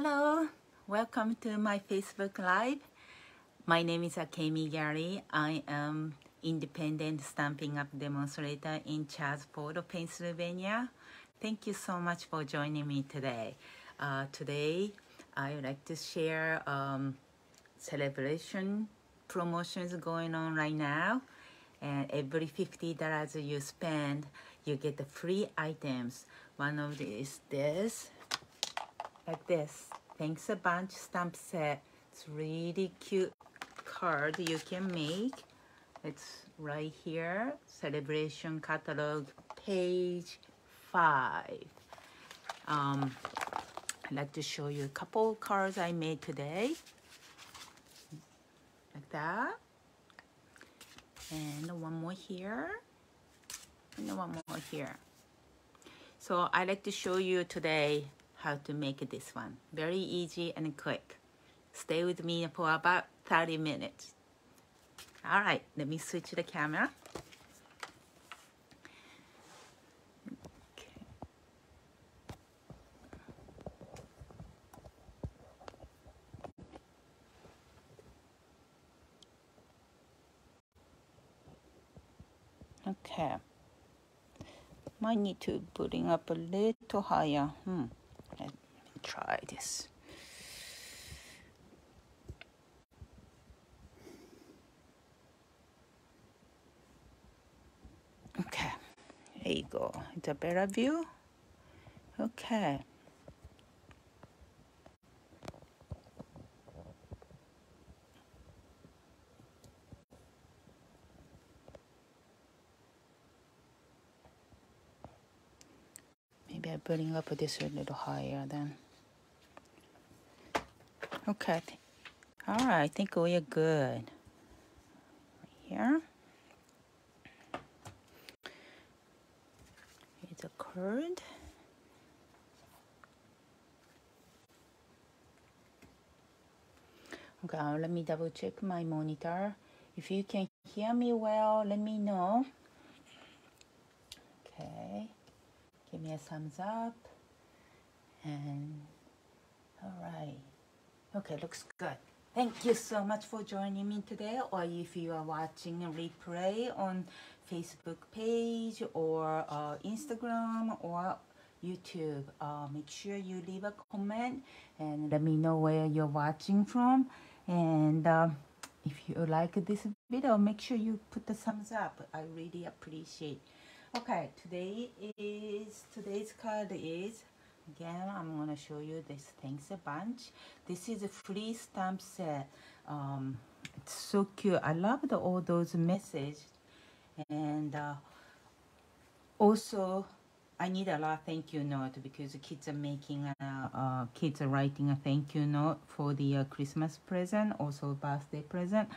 Hello, welcome to my Facebook Live. My name is Akemi Geary. I am independent Stampin' Up! demonstrator in Chadds Ford, Pennsylvania. Thank you so much for joining me today. Uh, today, I would like to share um, Sale-A-Bration promotions going on right now. And every $50 you spend, you get the free items. One of these this, like this. Thanks a bunch stamp set. It's really cute card you can make. It's right here, Sale-A-Bration catalog, page five. Um, I'd like to show you a couple cards I made today. Like that. And one more here. And one more here. So I like to show you today how to make this one. Very easy and quick. Stay with me for about 30 minutes. All right, let me switch the camera. Okay. Might need to bring up a little higher. Hmm. Try this. Okay, there you go. It's a better view. Okay. Maybe I bring up this a little higher then. Okay. All right, I think we are good. Right here. Here's a card. Okay, uh, let me double check my monitor. If you can hear me well, let me know. Okay, give me a thumbs up. And all right. Okay, looks good. Thank you so much for joining me today. Or if you are watching a replay on Facebook page or uh, Instagram or YouTube, uh, make sure you leave a comment and let me know where you're watching from. And um, if you like this video, make sure you put the thumbs up. I really appreciate. Okay, today is today's card is again i'm going to show you this thanks a bunch. This is a free stamp set. Um it's so cute. I love the, all those messages. And uh, also i need a lot thank you note because the kids are making a, uh, kids are writing a thank you note for the uh, christmas present also birthday present.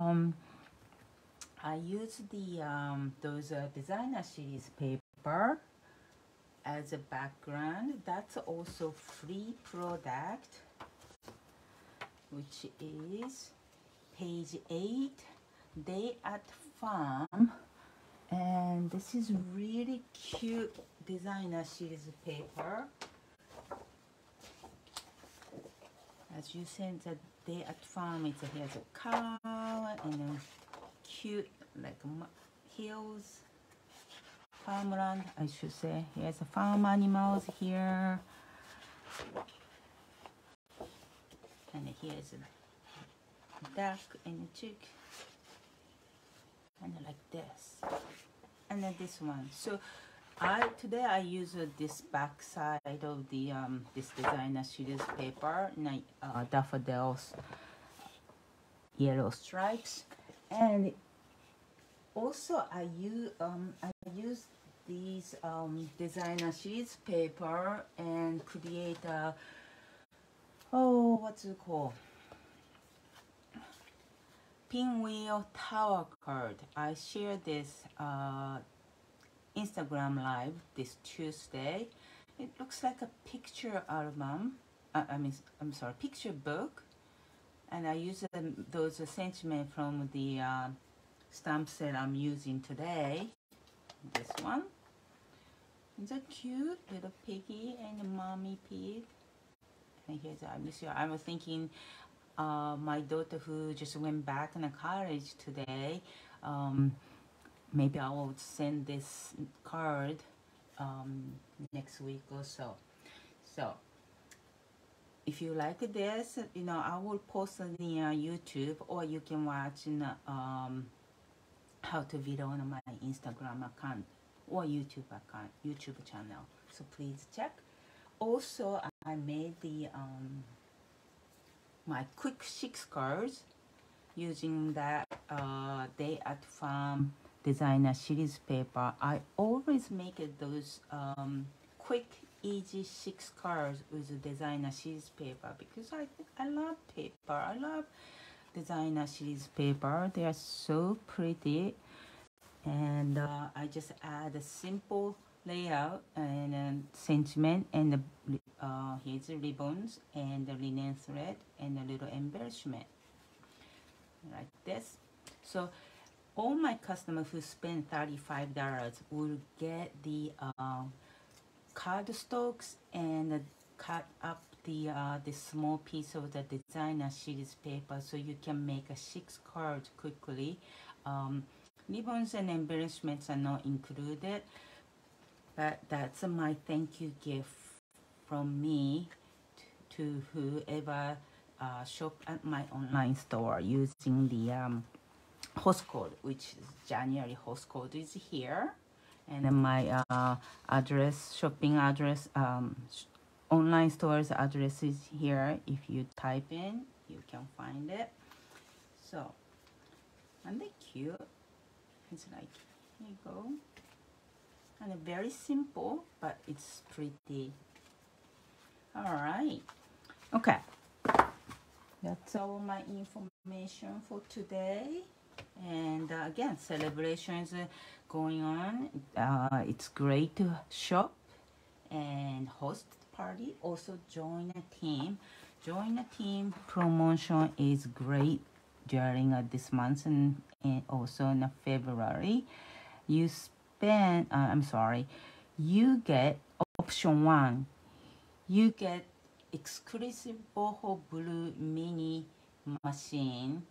Um i use the um those uh, designer series paper as a background that's also free product which is page 8 day at farm. And this is really cute designer series paper. As you said the day at farm it has a cow and a cute like hills farmland, I should say. Here's a farm animals here. And here's a duck and a chick. And like this. And then this one. So I today I use uh, this back side of the um, this designer series paper, uh, daffodils, yellow stripes, and also I use um, I use these um, designer sheets paper and create a oh what's it called? Pinwheel tower card. I shared this uh, Instagram live this Tuesday. It looks like a picture album uh, I mean I'm sorry picture book. And I use those sentiment from the uh, stamp set I'm using today. This one. It's a cute little piggy and a mommy pig. And here's I miss you. I was thinking, uh, my daughter who just went back in college today. Um, maybe I will send this card um, next week or so. So if you like this, you know, I will post on the uh, YouTube or you can watch in, um, how to video on my Instagram account or YouTube account, YouTube channel. So please check. Also, I made the um, my quick six cards using that uh, Day at Farm designer series paper. I always make those um, quick easy six cards with designer series paper because I I love paper. I love designer series paper. They are so pretty. And uh, I just add a simple layout and um, sentiment and the, uh, here's the ribbons and the linen thread and a little embellishment. Like this. So all my customers who spend $35 will get the uh, cardstocks and cut up the uh, the small piece of the designer series paper so you can make a six card quickly. Um, ribbons and embellishments are not included but that's my thank you gift from me to, whoever uh, shop at my online store using the um, host code which is January host code is here. And then my uh, address shopping address um, online stores addresses here. If you type in you can find it. So and they cute? It's like here you go. And very simple but it's pretty. All right. Okay. That's all my information for today. And uh, again Sale-A-Brations going on. Uh, it's great to shop and host party also join a team. Join a team promotion is great during uh, this month and, and also in February. You spend uh, I'm sorry you get option one. You get exclusive boho blue mini machine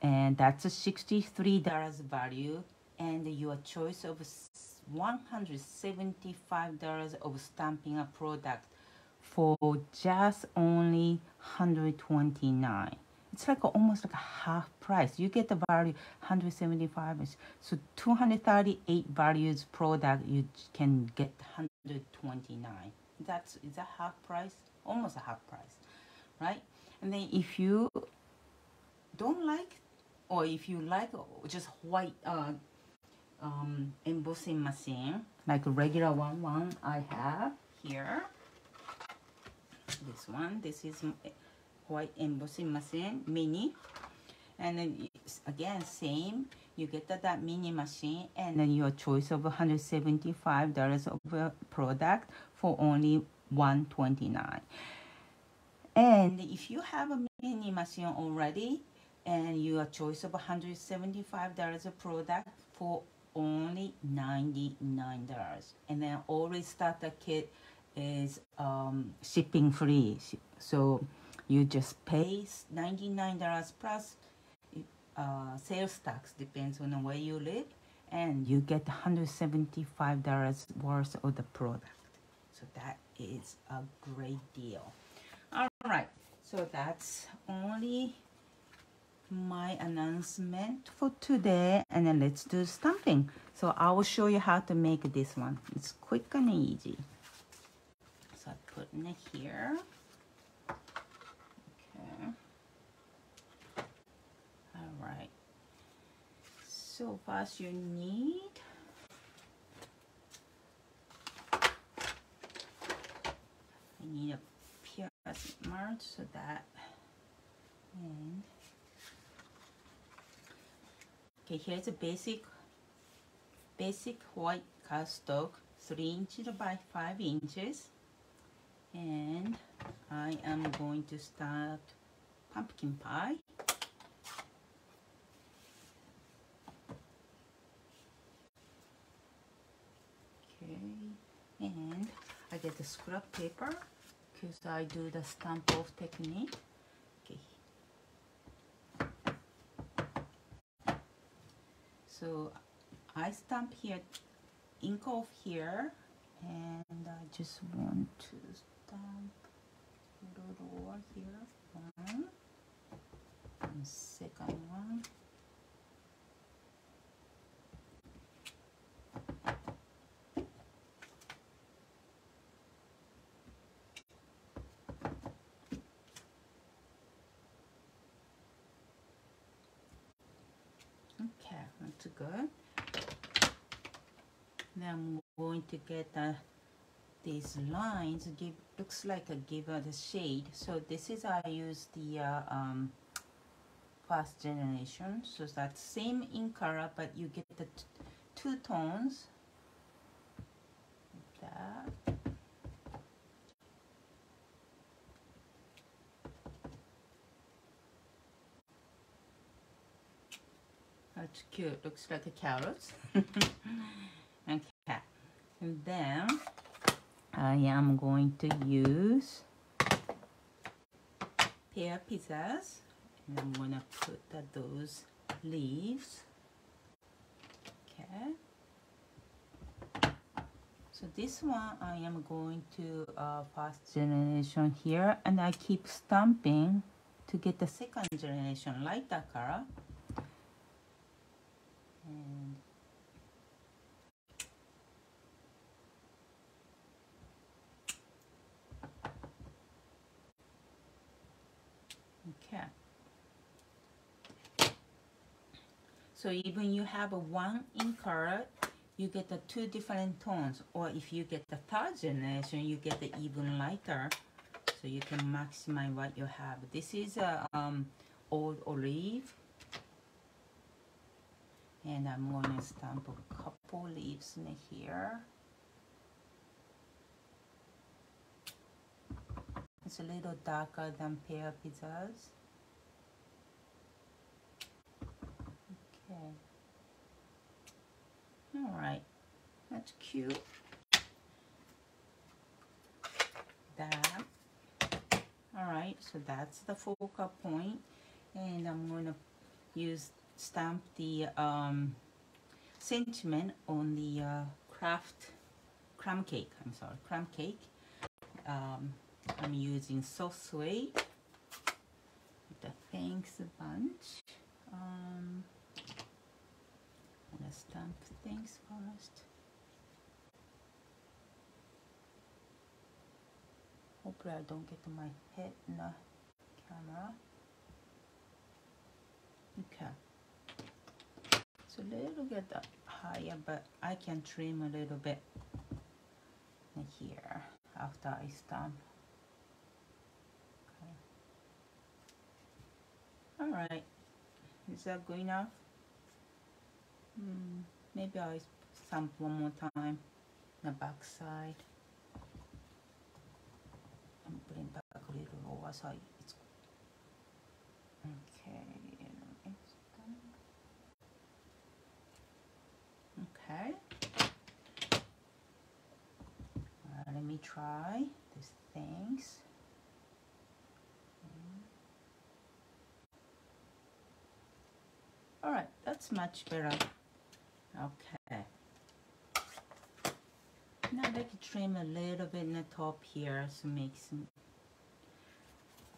and that's a $63 value and your choice of $175 of stamping a product for just only 129 it's like almost like a half price. You get the value 175 so 238 values product you can get 129 that's is a half price? Almost a half price right? And then if you don't like or if you like just white uh, um, embossing machine like a regular one one I have here this one. This is mm, eh, white embossing machine mini. And then again same. You get that, mini machine and then your choice of $175 of a product for only 129 and if you have a mini machine already and your choice of $175 a product for only $99 and then always starter kit is um, shipping free. So you just pay $99 plus uh, sales tax depends on where you live and you get $175 worth of the product. So that is a great deal. All right so that's only my announcement for today and then let's do stamping so I will show you how to make this one. It's quick and easy it here. Okay. All right. So first you need I need a plastic mark so that and Okay, here's a basic basic white cardstock, 3 inches by 5 inches. And I am going to start pumpkin pie. Okay, and I get the scrap paper. because I do the stamp off technique. Okay. So I stamp here, ink off here, and I just want to stamp little over here. One, and second one. Okay, that's good. Now I'm going to get uh, these lines. Give looks like a give a shade. So this is I use the uh, um, first generation. So that same in color, but you get the two tones. Like that. That's cute. Looks like a carrot. and cat And then I am going to use pear pizzazz. And I'm gonna put those leaves. Okay. So this one I am going to uh, first generation here and I keep stamping to get the second generation lighter color. And okay. So even you have a one in color, you get the two different tones. Or if you get the third generation, you get the even lighter. So you can maximize what you have. This is a um, old olive and I'm going to stamp a couple leaves in here. It's a little darker than pear pizzazz. All right, that's cute. That. All right, so that's the focal point. and I'm going to use stamp the um, sentiment on the uh, craft crumb cake. I'm sorry, crumb cake. Um, I'm using soft suede, the thanks a bunch. Um, stamp things first. Hopefully I don't get my head in the camera. Okay. It's a little bit higher, but I can trim a little bit here after I stamp. Okay. All right. Is that good enough? Hmm. Maybe I'll stamp one more time on the back side. And bring back a little so it's okay. Okay. Uh, let me try these things. All right, that's much better. Okay. Now I can trim a little bit in the top here so makes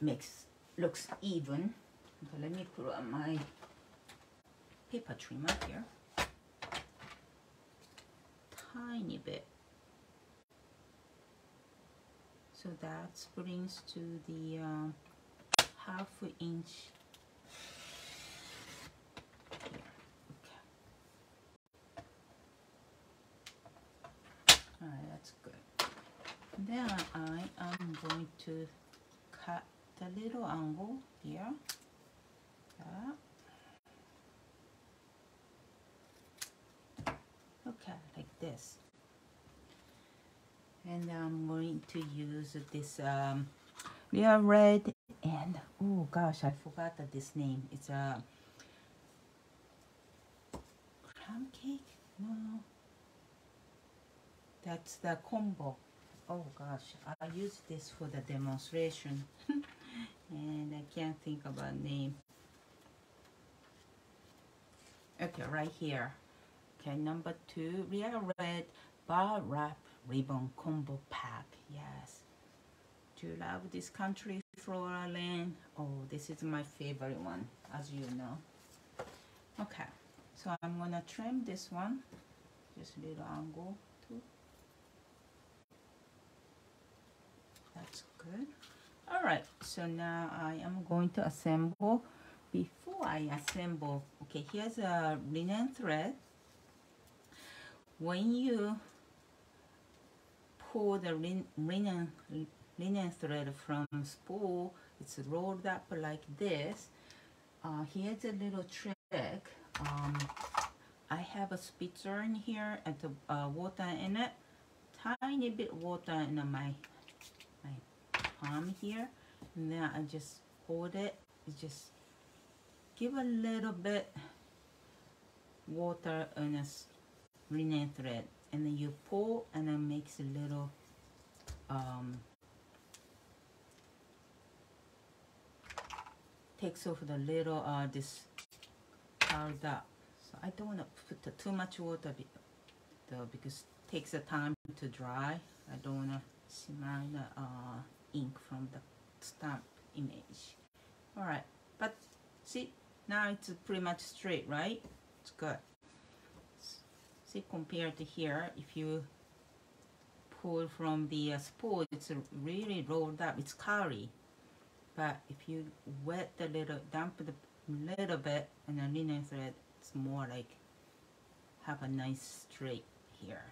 makes looks even. Okay, let me put on my paper trimmer here tiny bit. So that brings to the uh, half inch here. Okay. Alright, that's good. Then I am going to cut the little angle here. That. Okay, like this. And I'm going to use this um, real red and oh gosh, I forgot that this name. It's a crumb cake. No, that's the combo. oh gosh I use this for the demonstration. And I can't think about name. Okay right here. Okay number two real red bar wrap ribbon combo pack yes. Do you love this country floral lane oh this is my favorite one as you know. Okay so I'm gonna trim this one. Just a little angle that's good. All right so now I am going to assemble. Before I assemble okay here's a linen thread. When you pull the linen linen thread from spool it's rolled up like this. Uh, here's a little trick. Um, I have a spitzer in here and the uh, water in it. Tiny bit water in my my palm here. And then I just hold it. Just give a little bit water in a linen thread. And then you pull and it makes a little um, takes off the little uh, this powder so I don't want to put too much water though because it takes the time to dry. I don't want to smell the uh, ink from the stamp image. Alright but see now it's pretty much straight right? It's good. See compared to here if you pull from the uh, spool it's really rolled up. It's curly but if you wet the little damp the little bit and the linen thread it's more like have a nice straight here.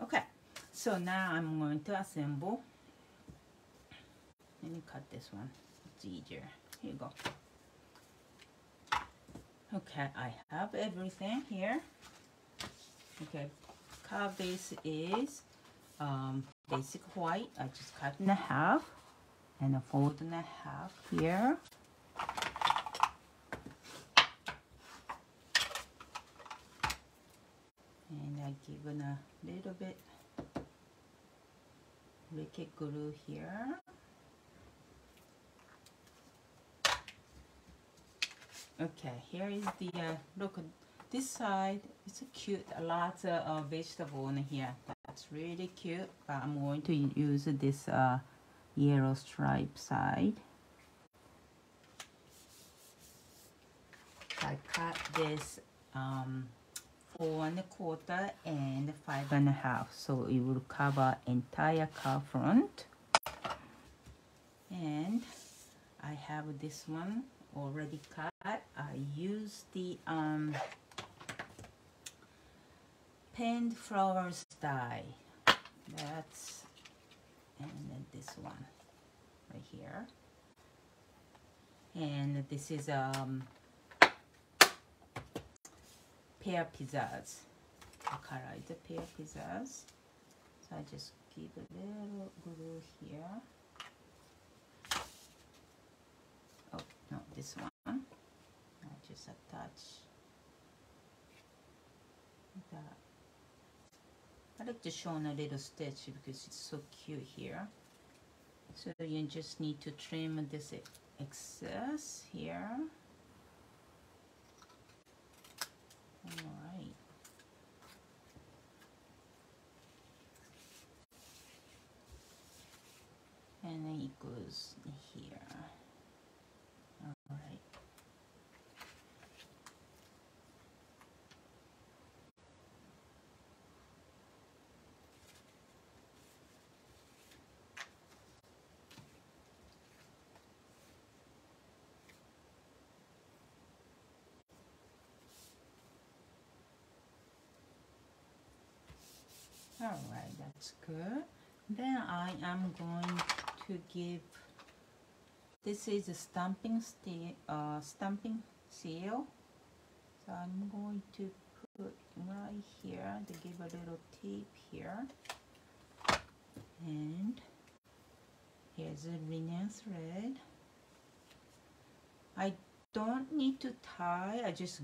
Okay so now I'm going to assemble let me cut this one. It's easier. Here you go. Okay I have everything here. Okay carve base is um, basic white. I just cut in a half and a fold in a half here. And I given a little bit wicked glue here okay here is the uh, look this side. It's a cute a lot of uh, vegetable in here. That's really cute but I'm going to use this uh, yellow stripe side. I cut this um, four and a quarter and five and a half. So it will cover entire car front. And I have this one already cut I use the um, pinned flowers die that's and then this one right here. And this is um pear pizzazz. The color is pear pizzazz. So I just give a little glue here. Oh no this one just I like to show on a little stitch because it's so cute here. So you just need to trim this excess here. Alright. And then it goes here. all right that's good. Then I am going to give this is a stamping steel uh, stamping seal. So I'm going to put right here to give a little tape here. And here's a linen thread I don't need to tie I just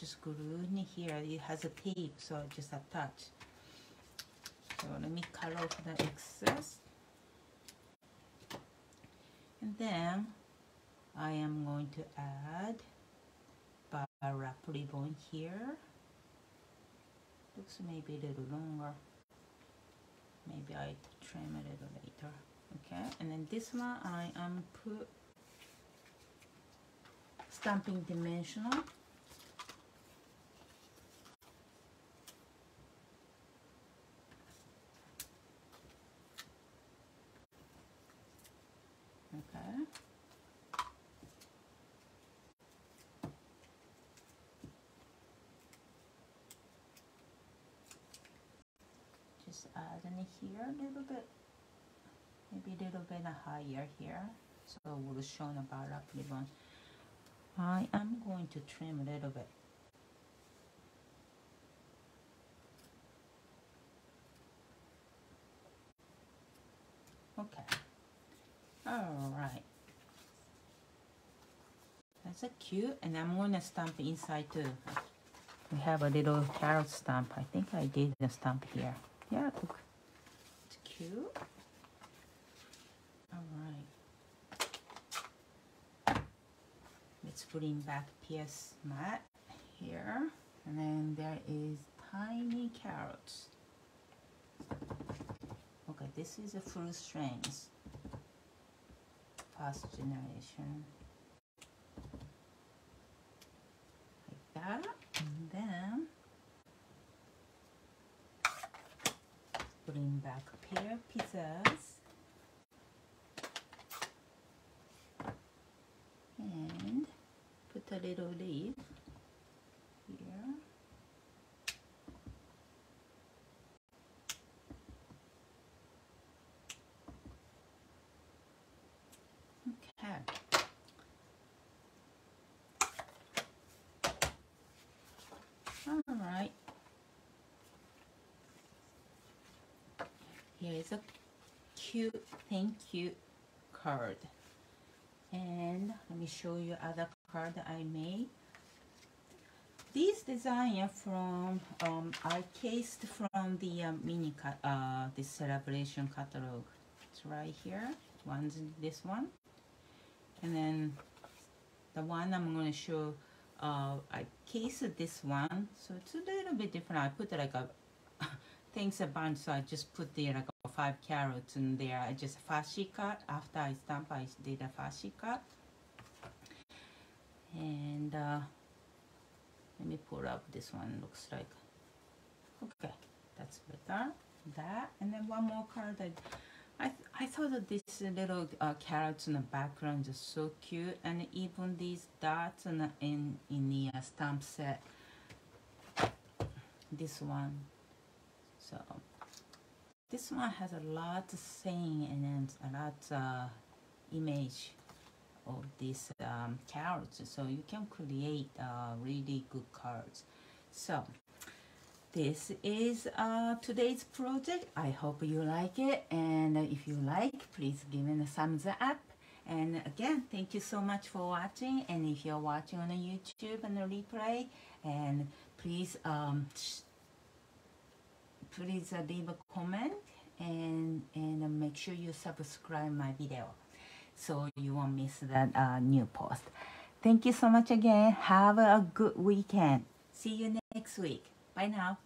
just glue in here. It has a tape so just attach. So let me cut off the excess. And then I am going to add bar wrap ribbon here. Looks maybe a little longer. Maybe I trim a little later. Okay and then this one I am put stamping dimensional okay just add in here a little bit maybe a little bit higher here. So we'll show about up ribbon I am going to trim a little bit. Okay. All right. That's a cute and I'm gonna stamp inside too. We have a little carrot stamp. I think I did the stamp here. Yeah look. It's cute all right bring back PS mat here. And then there is tiny carrots. Okay this is a full strength first generation. Like that. And then bring back pear pizzazz and put a little leaf here. Okay. All right. Here is a cute thank you card. And let me show you other card I made. This design from um, I cased from the uh, mini cut uh, this Sale-A-Bration catalog. It's right here. One's this one. And then the one I'm going to show uh, I cased this one. So it's a little bit different. I put like a things a bunch. So I just put the like five carrots in there. I just fussy cut. After I stamp I did a fussy cut and uh, let me pull up this one looks like. Okay that's better that and then one more card I I, th I thought that this little uh, carrots in the background is so cute and even these dots in the, in, in the uh, stamp set. This one so this one has a lot of saying and a lot uh, image of these um, cards. So you can create uh, really good cards. So this is uh, today's project. I hope you like it. And if you like please give it a thumbs up. And again thank you so much for watching. And if you're watching on YouTube and the replay and please um, please uh, leave a comment. And and make sure you subscribe my video so you won't miss that uh, new post. Thank you so much again. Have a good weekend. See you next week. Bye now